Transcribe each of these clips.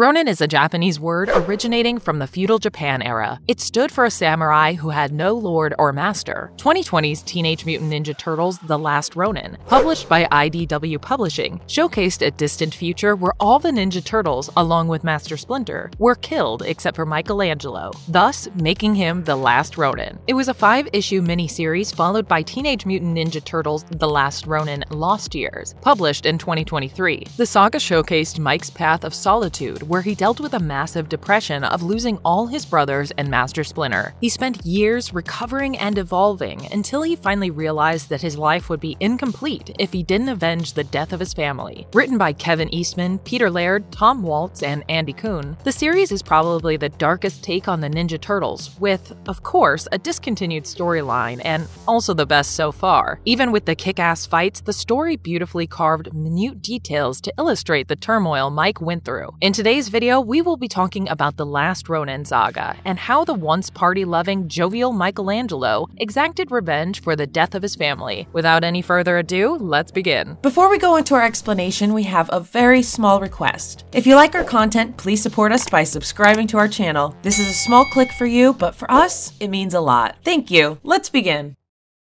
Ronin is a Japanese word originating from the feudal Japan era. It stood for a samurai who had no lord or master. 2020's Teenage Mutant Ninja Turtles The Last Ronin, published by IDW Publishing, showcased a distant future where all the Ninja Turtles, along with Master Splinter, were killed except for Michelangelo, thus making him the last Ronin. It was a five-issue miniseries followed by Teenage Mutant Ninja Turtles The Last Ronin Lost Years, published in 2023. The saga showcased Mike's path of solitude where he dealt with a massive depression of losing all his brothers and Master Splinter. He spent years recovering and evolving until he finally realized that his life would be incomplete if he didn't avenge the death of his family. Written by Kevin Eastman, Peter Laird, Tom Waltz, and Andy Kuhn, the series is probably the darkest take on the Ninja Turtles, with, of course, a discontinued storyline and also the best so far. Even with the kick ass fights, the story beautifully carved minute details to illustrate the turmoil Mike went through. In today's today's video, we will be talking about the last Ronin saga and how the once party-loving, jovial Michelangelo exacted revenge for the death of his family. Without any further ado, let's begin. Before we go into our explanation, we have a very small request. If you like our content, please support us by subscribing to our channel. This is a small click for you, but for us, it means a lot. Thank you. Let's begin.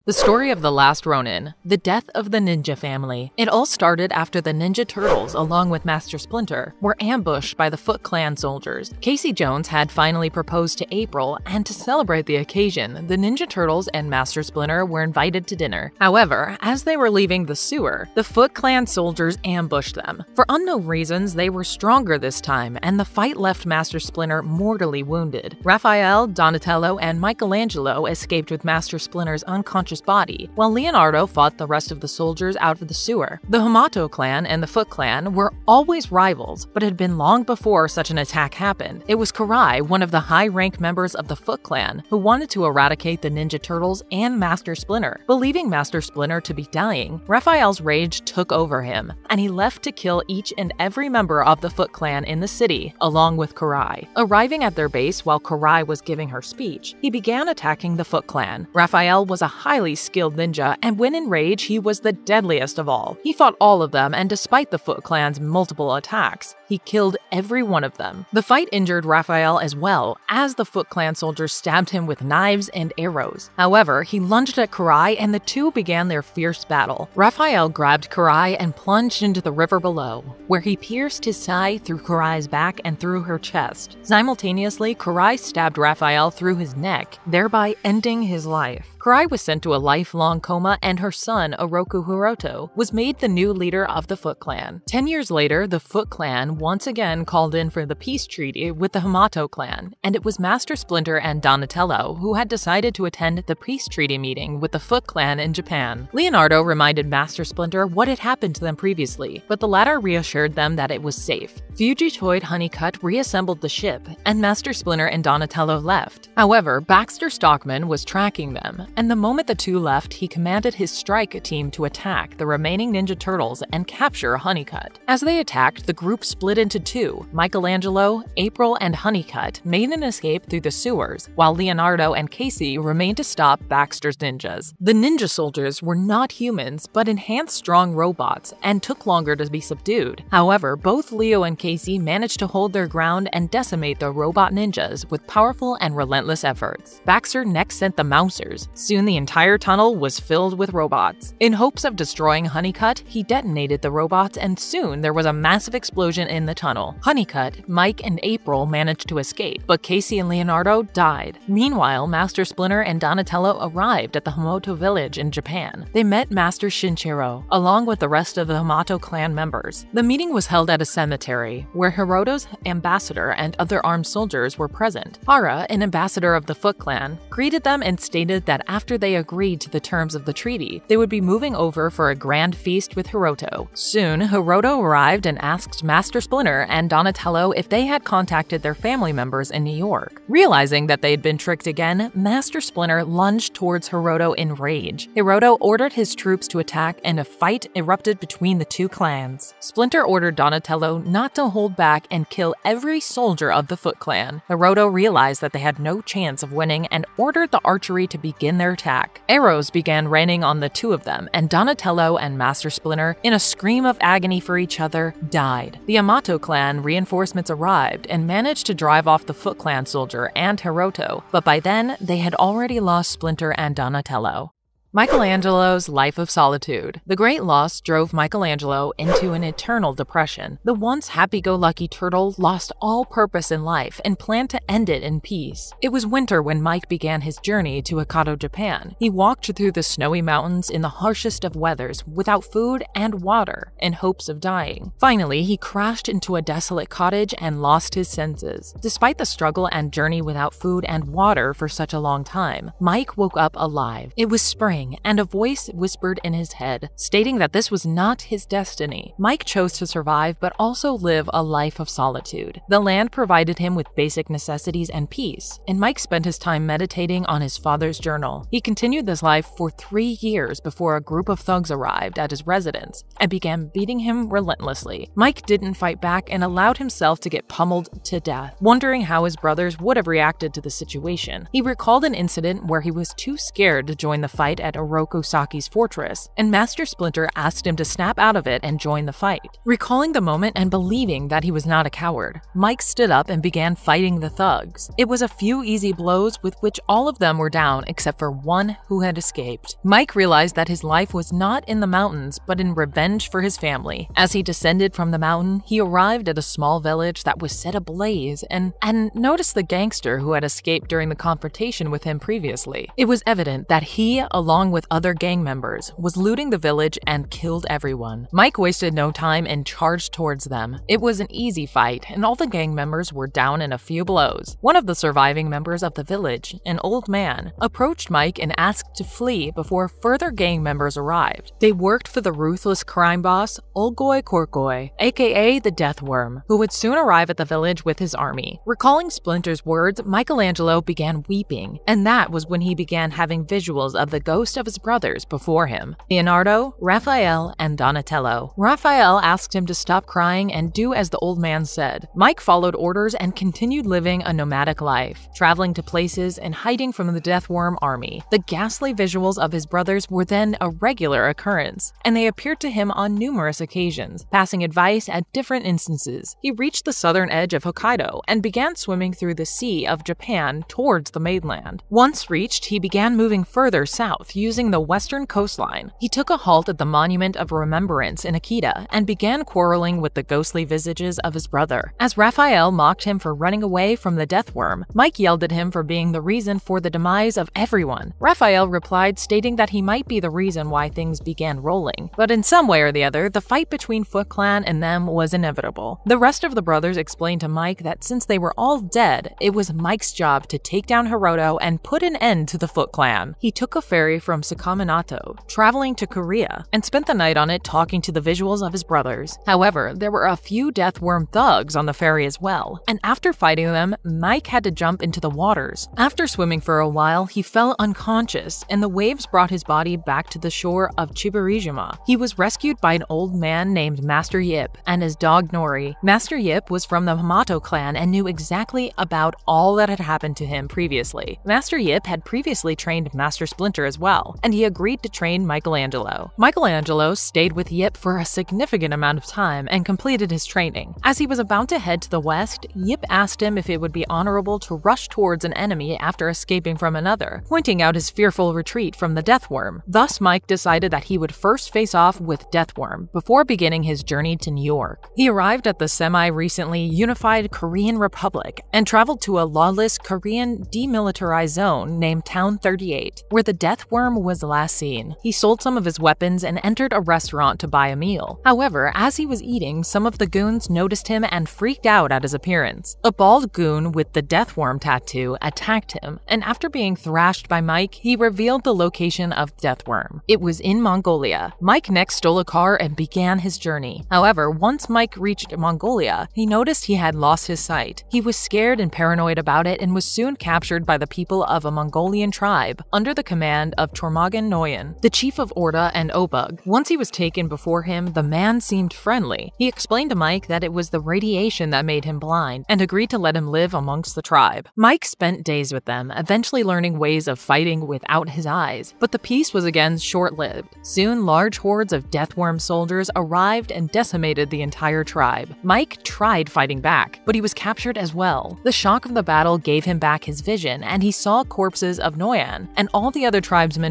The story of The Last Ronin, the death of the ninja family. It all started after the Ninja Turtles, along with Master Splinter, were ambushed by the Foot Clan soldiers. Casey Jones had finally proposed to April, and to celebrate the occasion, the Ninja Turtles and Master Splinter were invited to dinner. However, as they were leaving the sewer, the Foot Clan soldiers ambushed them. For unknown reasons, they were stronger this time, and the fight left Master Splinter mortally wounded. Raphael, Donatello, and Michelangelo escaped with Master Splinter's unconscious body, while Leonardo fought the rest of the soldiers out of the sewer. The Hamato clan and the Foot clan were always rivals, but had been long before such an attack happened. It was Karai, one of the high-rank members of the Foot clan, who wanted to eradicate the Ninja Turtles and Master Splinter. Believing Master Splinter to be dying, Raphael's rage took over him, and he left to kill each and every member of the Foot clan in the city, along with Karai. Arriving at their base while Karai was giving her speech, he began attacking the Foot clan. Raphael was a highly highly skilled ninja, and when in rage, he was the deadliest of all. He fought all of them, and despite the Foot Clan's multiple attacks, he killed every one of them. The fight injured Raphael as well, as the Foot Clan soldiers stabbed him with knives and arrows. However, he lunged at Karai and the two began their fierce battle. Raphael grabbed Karai and plunged into the river below, where he pierced his sai through Karai's back and through her chest. Simultaneously, Karai stabbed Raphael through his neck, thereby ending his life. Karai was sent to a lifelong coma, and her son, Oroku Hiroto, was made the new leader of the Foot Clan. Ten years later, the Foot Clan once again called in for the peace treaty with the Hamato clan, and it was Master Splinter and Donatello who had decided to attend the peace treaty meeting with the Foot Clan in Japan. Leonardo reminded Master Splinter what had happened to them previously, but the latter reassured them that it was safe. Fugitoid Honeycutt reassembled the ship, and Master Splinter and Donatello left. However, Baxter Stockman was tracking them, and the moment the two left, he commanded his strike team to attack the remaining Ninja Turtles and capture Honeycutt. As they attacked, the group split into two. Michelangelo, April, and Honeycutt made an escape through the sewers, while Leonardo and Casey remained to stop Baxter's ninjas. The ninja soldiers were not humans, but enhanced strong robots, and took longer to be subdued. However, both Leo and Casey managed to hold their ground and decimate the robot ninjas with powerful and relentless efforts. Baxter next sent the Mousers, Soon the entire tunnel was filled with robots. In hopes of destroying Honeycutt, he detonated the robots and soon there was a massive explosion in the tunnel. Honeycutt, Mike, and April managed to escape, but Casey and Leonardo died. Meanwhile, Master Splinter and Donatello arrived at the Hamato village in Japan. They met Master Shinchiro, along with the rest of the Hamato clan members. The meeting was held at a cemetery, where Hiroto's ambassador and other armed soldiers were present. Hara, an ambassador of the Foot Clan, greeted them and stated that after they agreed to the terms of the treaty, they would be moving over for a grand feast with Hiroto. Soon, Hiroto arrived and asked Master Splinter and Donatello if they had contacted their family members in New York. Realizing that they had been tricked again, Master Splinter lunged towards Hiroto in rage. Hiroto ordered his troops to attack and a fight erupted between the two clans. Splinter ordered Donatello not to hold back and kill every soldier of the Foot Clan. Hiroto realized that they had no chance of winning and ordered the archery to begin their attack. Arrows began raining on the two of them, and Donatello and Master Splinter, in a scream of agony for each other, died. The Hamato clan reinforcements arrived and managed to drive off the Foot Clan soldier and Hiroto, but by then they had already lost Splinter and Donatello. Michelangelo's Life of Solitude. The great loss drove Michelangelo into an eternal depression. The once happy go lucky turtle lost all purpose in life and planned to end it in peace. It was winter when Mike began his journey to Hokkaido, Japan. He walked through the snowy mountains in the harshest of weathers without food and water in hopes of dying. Finally, he crashed into a desolate cottage and lost his senses. Despite the struggle and journey without food and water for such a long time, Mike woke up alive. It was spring and a voice whispered in his head, stating that this was not his destiny. Mike chose to survive, but also live a life of solitude. The land provided him with basic necessities and peace, and Mike spent his time meditating on his father's journal. He continued this life for three years before a group of thugs arrived at his residence and began beating him relentlessly. Mike didn't fight back and allowed himself to get pummeled to death, wondering how his brothers would have reacted to the situation. He recalled an incident where he was too scared to join the fight at at Saki's fortress, and Master Splinter asked him to snap out of it and join the fight. Recalling the moment and believing that he was not a coward, Mike stood up and began fighting the thugs. It was a few easy blows with which all of them were down except for one who had escaped. Mike realized that his life was not in the mountains but in revenge for his family. As he descended from the mountain, he arrived at a small village that was set ablaze and, and noticed the gangster who had escaped during the confrontation with him previously. It was evident that he, along along with other gang members, was looting the village and killed everyone. Mike wasted no time and charged towards them. It was an easy fight, and all the gang members were down in a few blows. One of the surviving members of the village, an old man, approached Mike and asked to flee before further gang members arrived. They worked for the ruthless crime boss, Olgoy Korkoy, aka the Death Worm, who would soon arrive at the village with his army. Recalling Splinter's words, Michelangelo began weeping, and that was when he began having visuals of the ghost of his brothers before him Leonardo, Raphael, and Donatello. Raphael asked him to stop crying and do as the old man said. Mike followed orders and continued living a nomadic life, traveling to places and hiding from the Deathworm army. The ghastly visuals of his brothers were then a regular occurrence, and they appeared to him on numerous occasions, passing advice at different instances. He reached the southern edge of Hokkaido and began swimming through the sea of Japan towards the mainland. Once reached, he began moving further south using the western coastline, he took a halt at the Monument of Remembrance in Akita and began quarreling with the ghostly visages of his brother. As Raphael mocked him for running away from the death worm, Mike yelled at him for being the reason for the demise of everyone. Raphael replied, stating that he might be the reason why things began rolling. But in some way or the other, the fight between Foot Clan and them was inevitable. The rest of the brothers explained to Mike that since they were all dead, it was Mike's job to take down Hiroto and put an end to the Foot Clan. He took a ferry from Sakaiminato, traveling to Korea, and spent the night on it talking to the visuals of his brothers. However, there were a few death worm thugs on the ferry as well, and after fighting them, Mike had to jump into the waters. After swimming for a while, he fell unconscious, and the waves brought his body back to the shore of Chiburijima. He was rescued by an old man named Master Yip and his dog Nori. Master Yip was from the Hamato clan and knew exactly about all that had happened to him previously. Master Yip had previously trained Master Splinter as well, well, and he agreed to train Michelangelo. Michelangelo stayed with Yip for a significant amount of time and completed his training. As he was about to head to the west, Yip asked him if it would be honorable to rush towards an enemy after escaping from another, pointing out his fearful retreat from the Deathworm. Thus, Mike decided that he would first face off with Deathworm before beginning his journey to New York. He arrived at the semi recently unified Korean Republic and traveled to a lawless Korean demilitarized zone named Town 38, where the Deathworm was last seen. He sold some of his weapons and entered a restaurant to buy a meal. However, as he was eating, some of the goons noticed him and freaked out at his appearance. A bald goon with the Deathworm tattoo attacked him, and after being thrashed by Mike, he revealed the location of Deathworm. It was in Mongolia. Mike next stole a car and began his journey. However, once Mike reached Mongolia, he noticed he had lost his sight. He was scared and paranoid about it and was soon captured by the people of a Mongolian tribe under the command of of Tormagan Noyan, the chief of Orda and Obug. Once he was taken before him, the man seemed friendly. He explained to Mike that it was the radiation that made him blind and agreed to let him live amongst the tribe. Mike spent days with them, eventually learning ways of fighting without his eyes, but the peace was again short lived. Soon, large hordes of Deathworm soldiers arrived and decimated the entire tribe. Mike tried fighting back, but he was captured as well. The shock of the battle gave him back his vision, and he saw corpses of Noyan and all the other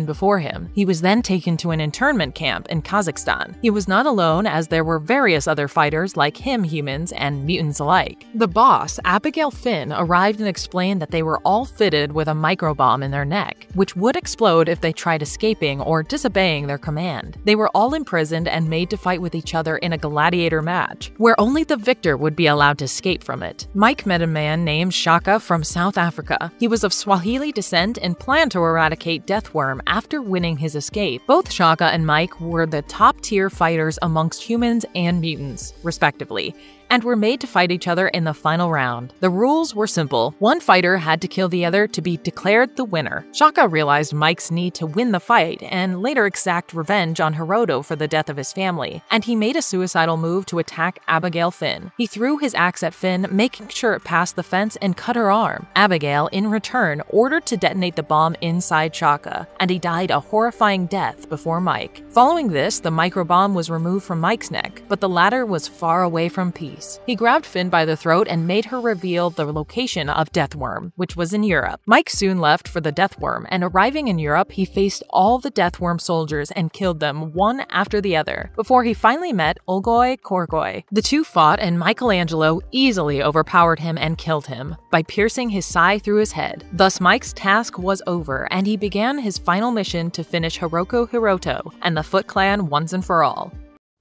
before him. He was then taken to an internment camp in Kazakhstan. He was not alone, as there were various other fighters like him humans and mutants alike. The boss, Abigail Finn, arrived and explained that they were all fitted with a microbomb in their neck, which would explode if they tried escaping or disobeying their command. They were all imprisoned and made to fight with each other in a gladiator match, where only the victor would be allowed to escape from it. Mike met a man named Shaka from South Africa. He was of Swahili descent and planned to eradicate Deathworm after winning his escape. Both Shaka and Mike were the top tier fighters amongst humans and mutants, respectively, and were made to fight each other in the final round. The rules were simple. One fighter had to kill the other to be declared the winner. Shaka realized Mike's need to win the fight and later exact revenge on Hiroto for the death of his family, and he made a suicidal move to attack Abigail Finn. He threw his axe at Finn, making sure it passed the fence and cut her arm. Abigail, in return, ordered to detonate the bomb inside Shaka, and he died a horrifying death before Mike. Following this, the microbomb was removed from Mike's neck, but the latter was far away from peace. He grabbed Finn by the throat and made her reveal the location of Deathworm, which was in Europe. Mike soon left for the Deathworm, and arriving in Europe, he faced all the Deathworm soldiers and killed them one after the other, before he finally met Olgoy Korgoy. The two fought, and Michelangelo easily overpowered him and killed him by piercing his sai through his head. Thus, Mike's task was over, and he began his final mission to finish Oroku Hiroto and the Foot Clan once and for all.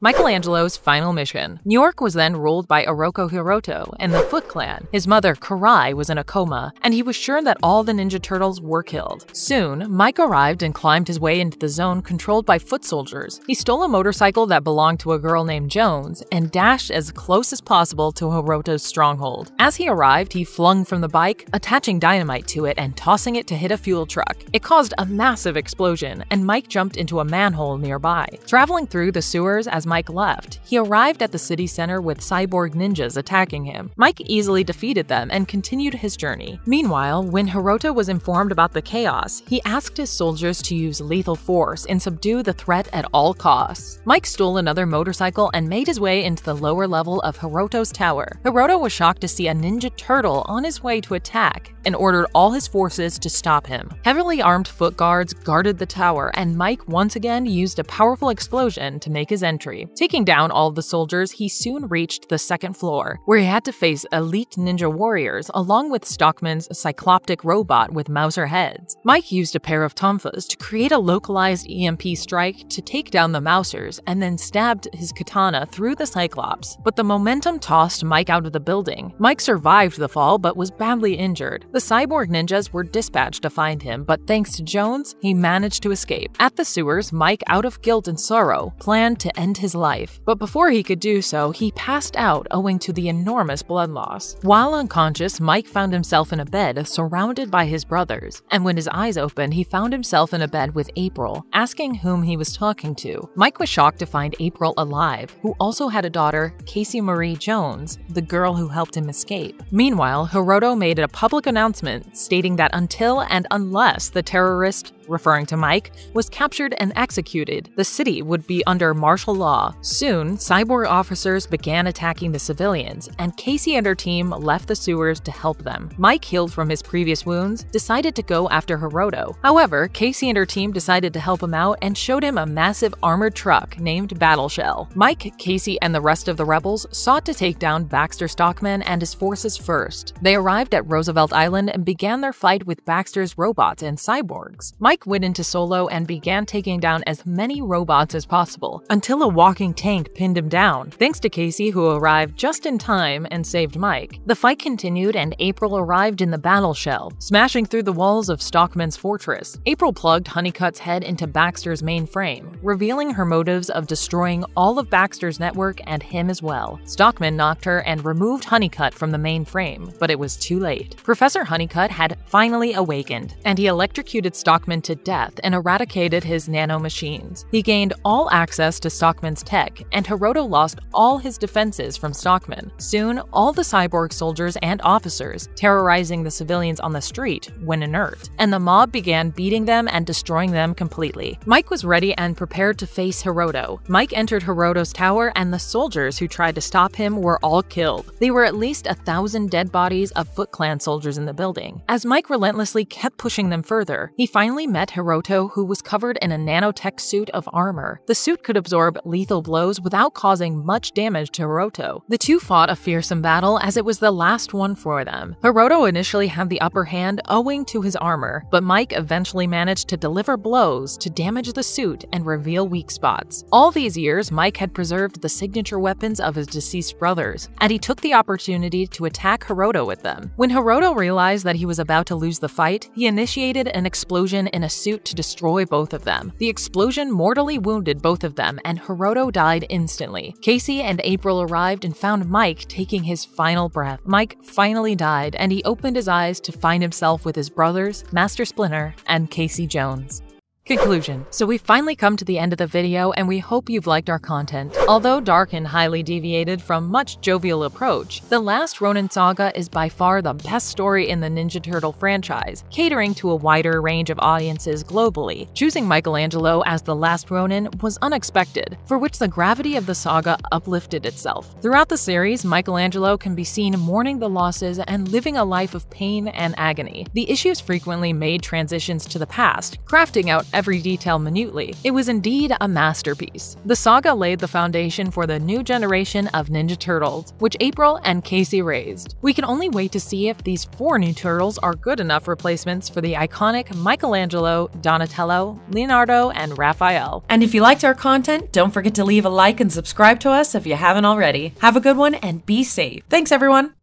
Michelangelo's final mission. New York was then ruled by Oroku Hiroto and the Foot Clan. His mother, Karai, was in a coma, and he was sure that all the Ninja Turtles were killed. Soon, Mike arrived and climbed his way into the zone controlled by foot soldiers. He stole a motorcycle that belonged to a girl named Jones and dashed as close as possible to Hiroto's stronghold. As he arrived, he flung from the bike, attaching dynamite to it and tossing it to hit a fuel truck. It caused a massive explosion, and Mike jumped into a manhole nearby. Traveling through the sewers as Mike left, he arrived at the city center with cyborg ninjas attacking him. Mike easily defeated them and continued his journey. Meanwhile, when Hiroto was informed about the chaos, he asked his soldiers to use lethal force and subdue the threat at all costs. Mike stole another motorcycle and made his way into the lower level of Hiroto's tower. Hiroto was shocked to see a ninja turtle on his way to attack and ordered all his forces to stop him. Heavily armed foot guards guarded the tower, and Mike once again used a powerful explosion to make his entry. Taking down all of the soldiers, he soon reached the second floor, where he had to face elite ninja warriors along with Stockman's cycloptic robot with Mouser heads. Mike used a pair of tonfas to create a localized EMP strike to take down the Mousers and then stabbed his katana through the Cyclops. But the momentum tossed Mike out of the building. Mike survived the fall but was badly injured. The cyborg ninjas were dispatched to find him, but thanks to Jones, he managed to escape. At the sewers, Mike, out of guilt and sorrow, planned to end his his life, but before he could do so, he passed out owing to the enormous blood loss. While unconscious, Mike found himself in a bed surrounded by his brothers, and when his eyes opened, he found himself in a bed with April, asking whom he was talking to. Mike was shocked to find April alive, who also had a daughter, Casey Marie Jones, the girl who helped him escape. Meanwhile, Hiroto made a public announcement stating that until and unless the terrorist referring to Mike, was captured and executed, the city would be under martial law. Soon, cyborg officers began attacking the civilians, and Casey and her team left the sewers to help them. Mike, healed from his previous wounds, decided to go after Hiroto. However, Casey and her team decided to help him out and showed him a massive armored truck named Battleshell. Mike, Casey, and the rest of the rebels sought to take down Baxter Stockman and his forces first. They arrived at Roosevelt Island and began their fight with Baxter's robots and cyborgs. Mike Went into solo and began taking down as many robots as possible, until a walking tank pinned him down, thanks to Casey who arrived just in time and saved Mike. The fight continued and April arrived in the battle shell, smashing through the walls of Stockman's fortress. April plugged Honeycutt's head into Baxter's mainframe, revealing her motives of destroying all of Baxter's network and him as well. Stockman knocked her and removed Honeycutt from the mainframe, but it was too late. Professor Honeycutt had finally awakened, and he electrocuted Stockman to to death and eradicated his nanomachines. He gained all access to Stockman's tech, and Hiroto lost all his defenses from Stockman. Soon, all the cyborg soldiers and officers, terrorizing the civilians on the street, went inert, and the mob began beating them and destroying them completely. Mike was ready and prepared to face Hiroto. Mike entered Hiroto's tower, and the soldiers who tried to stop him were all killed. There were at least a thousand dead bodies of Foot Clan soldiers in the building. As Mike relentlessly kept pushing them further, he finally met Hiroto, who was covered in a nanotech suit of armor. The suit could absorb lethal blows without causing much damage to Hiroto. The two fought a fearsome battle as it was the last one for them. Hiroto initially had the upper hand owing to his armor, but Mike eventually managed to deliver blows to damage the suit and reveal weak spots. All these years, Mike had preserved the signature weapons of his deceased brothers, and he took the opportunity to attack Hiroto with them. When Hiroto realized that he was about to lose the fight, he initiated an explosion in a suit to destroy both of them. The explosion mortally wounded both of them, and Hiroto died instantly. Casey and April arrived and found Mike taking his final breath. Mike finally died, and he opened his eyes to find himself with his brothers, Master Splinter, and Casey Jones. Conclusion. So we've finally come to the end of the video and we hope you've liked our content. Although dark and highly deviated from much jovial approach, The Last Ronin Saga is by far the best story in the Ninja Turtle franchise, catering to a wider range of audiences globally. Choosing Michelangelo as the last Ronin was unexpected, for which the gravity of the saga uplifted itself. Throughout the series, Michelangelo can be seen mourning the losses and living a life of pain and agony. The issues frequently made transitions to the past, crafting out every detail minutely. It was indeed a masterpiece. The saga laid the foundation for the new generation of Ninja Turtles, which April and Casey raised. We can only wait to see if these four new turtles are good enough replacements for the iconic Michelangelo, Donatello, Leonardo, and Raphael. And if you liked our content, don't forget to leave a like and subscribe to us if you haven't already. Have a good one and be safe. Thanks, everyone.